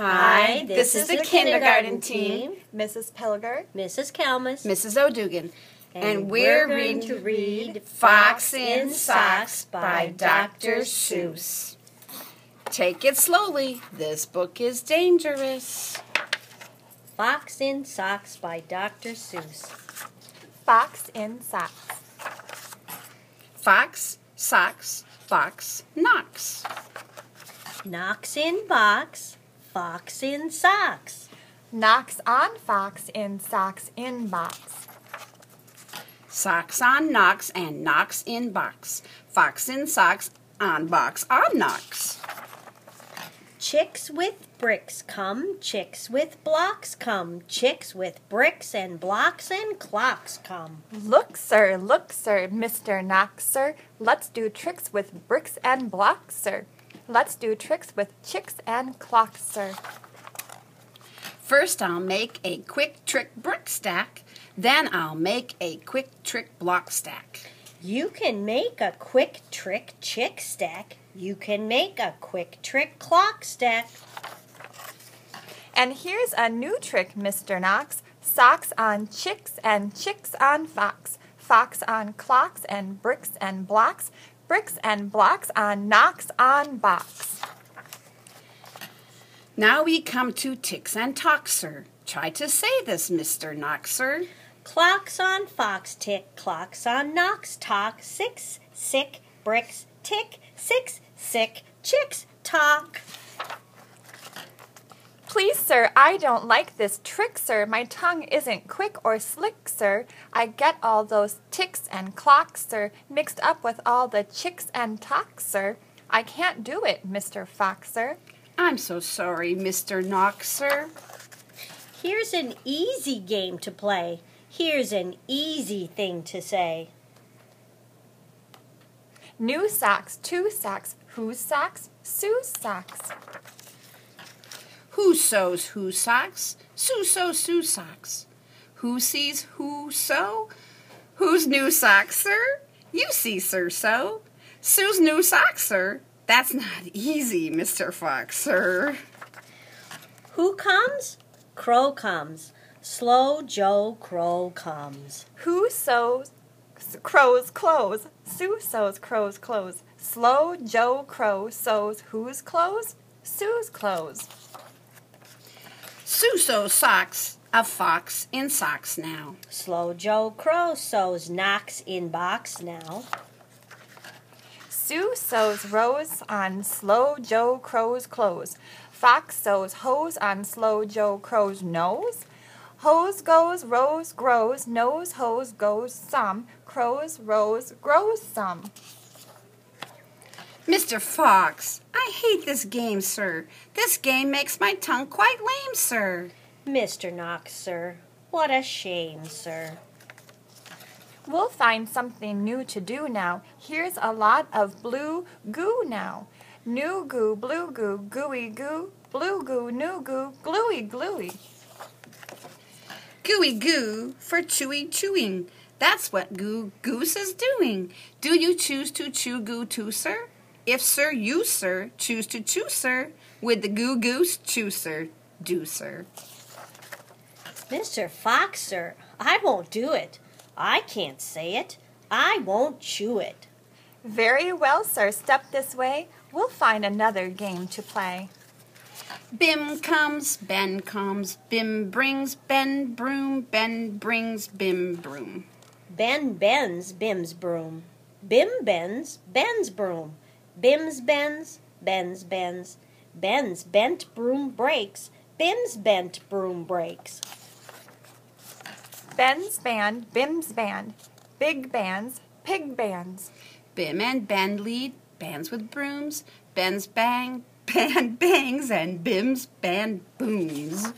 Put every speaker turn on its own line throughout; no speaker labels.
Hi, this, is, the kindergarten team.
Mrs. Pilger.
Mrs. Kalmus.
Mrs. O'Dugan.
And, we're going to read Fox in Socks by Dr. Seuss.
Take it slowly. This book is dangerous.
Fox in Socks by Dr. Seuss.
Fox in Socks.
Fox, socks, fox, knocks.
Knocks in box, fox in socks.
Knocks on fox in socks in box.
Socks on knocks and knocks in box. Fox in socks on box on knocks.
Chicks with bricks come, chicks with blocks come, chicks with bricks and blocks and clocks come.
Look, sir, look, sir, Mr. Knox, sir. Let's do tricks with bricks and blocks, sir. Let's do tricks with chicks and clocks, sir.
First, I'll make a quick trick brick stack. Then I'll make a quick trick block stack.
You can make a quick trick chick stack. You can make a quick trick clock stack.
And here's a new trick, Mr. Knox. Socks on chicks and chicks on fox. Fox on clocks and bricks and blocks. Bricks and blocks on knocks on box.
Now we come to ticks and talks, sir. Try to say this, Mr. Knox, sir.
Clocks on fox tick, clocks on knocks talk, six, sick, bricks, tick, six, sick, chicks talk.
Please, sir, I don't like this trick, sir. My tongue isn't quick or slick, sir. I get all those ticks and clocks, sir, mixed up with all the chicks and talks, sir. I can't do it, Mr. Fox, sir.
I'm so sorry, Mr. Knox, sir.
Here's an easy game to play. Here's an easy thing to say.
New socks, two socks, whose socks? Sue's socks.
Who sews who socks? Sue sews Sue's socks. Who sees who sew? Whose new socks, sir? You see, sir, so. Sue's new socks, sir. That's not easy, Mr. Fox, sir.
Who comes? Crow comes. Slow Joe Crow comes.
Who sews crow's clothes? Sue sews crow's clothes. Slow Joe Crow sews whose clothes? Sue's clothes.
Sue sews socks, a fox in socks now.
Slow Joe Crow sews knocks in box now.
Sue sews rows on Slow Joe Crow's clothes. Fox sews hose on Slow Joe Crow's nose. Hose goes, rose grows, nose hose goes some, crows rose grows some.
Mr. Fox, I hate this game, sir. This game makes my tongue quite lame, sir.
Mr. Knox, sir. What a shame, sir.
We'll find something new to do now. Here's a lot of blue goo now. New goo, blue goo, gooey goo, blue goo, new goo, gluey gluey.
Gooey goo for chewy chewing. That's what goo goose is doing. Do you choose to chew goo too, sir? If sir, you, sir, choose to chew, sir, with the goo goose chew, sir, do, sir.
Mr. Fox, sir, I won't do it. I can't say it. I won't chew it.
Very well, sir. Step this way. We'll find another game to play.
Bim comes, Ben comes, Bim brings Ben broom, Ben brings Bim broom.
Ben bends Bim's broom. Bim bends Ben's broom. Bim's bends, Ben's bends. Ben's bent broom breaks. Bim's bent broom breaks.
Ben's band, Bim's band. Big bands, pig bands.
Bim and Ben lead bands with brooms. Ben's bang, Ben bangs, and Bim's band booms.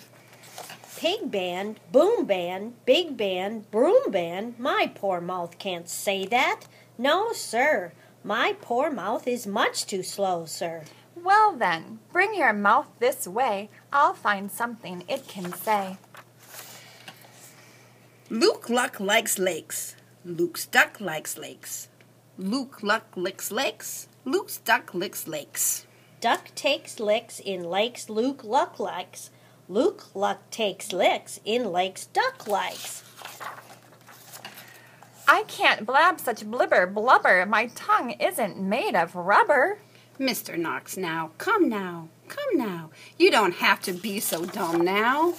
Pig band, boom band, big band, broom band. My poor mouth can't say that. No, sir. My poor mouth is much too slow, sir.
Well then, bring your mouth this way. I'll find something it can say.
Luke Luck likes lakes. Luke's duck likes lakes. Luke Luck licks lakes. Luke's duck licks lakes.
Duck takes licks in lakes Luke Luck likes. Luke Luck takes licks in lakes Duck likes.
I can't blab such blibber blubber. My tongue isn't made of rubber.
Mr. Knox, now, come now, come now. You don't have to be so dumb now.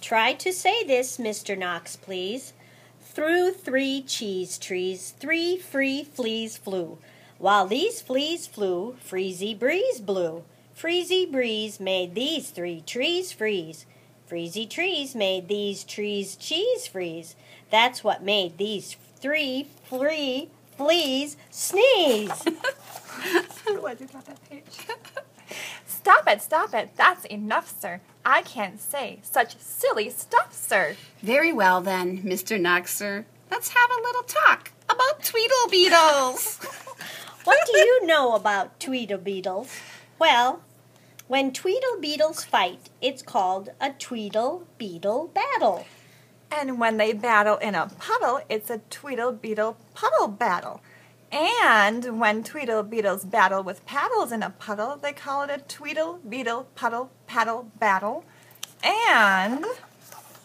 Try to say this, Mr. Knox, please. Through three cheese trees, three free fleas flew. While these fleas flew, freezy breeze blew. Freezy breeze made these three trees freeze. Freezy trees made these trees cheese freeze. That's what made these three free fleas sneeze.
Why'd you drop that page? stop it, stop it. That's enough, sir. I can't say such silly stuff, sir.
Very well then, Mr. Knox, sir. Let's have a little talk about Tweedle Beetles.
What do you know about Tweedle Beetles? Well, when Tweedle Beetles fight, it's called a Tweedle Beetle battle.
And when they battle in a puddle, it's a Tweedle Beetle puddle battle. And when Tweedle Beetles battle with paddles in a puddle, they call it a Tweedle Beetle puddle paddle battle. And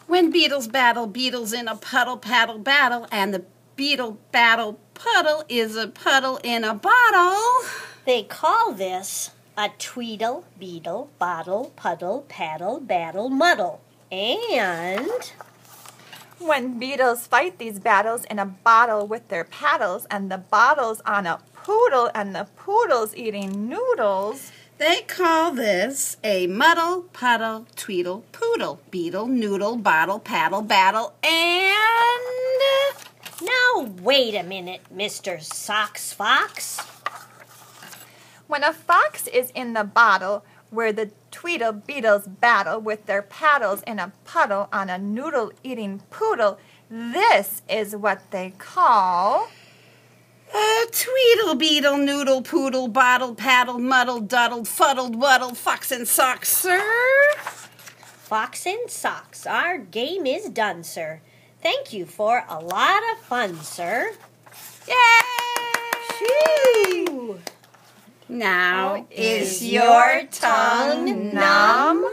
when beetles battle beetles in a puddle paddle battle, and the beetle battle puddle is a puddle in a bottle.
They call this a Tweedle Beetle bottle puddle paddle battle muddle. And
when beetles fight these battles in a bottle with their paddles, and the bottle's on a poodle, and the poodle's eating noodles.
They call this a muddle, puddle, tweedle, poodle, beetle, noodle, bottle, paddle, battle, and.
Now, wait a minute, Mr. Socks Fox.
When a fox is in the bottle, where the Tweedle Beetles battle with their paddles in a puddle on a noodle eating poodle. This is what they call.
A Tweedle Beetle Noodle Poodle Bottle Paddle Muddle Duddled Fuddled Wuddled Fox and Socks, sir.
Fox and Socks, our game is done, sir. Thank you for a lot of fun, sir.
Yay! Now, is your tongue numb?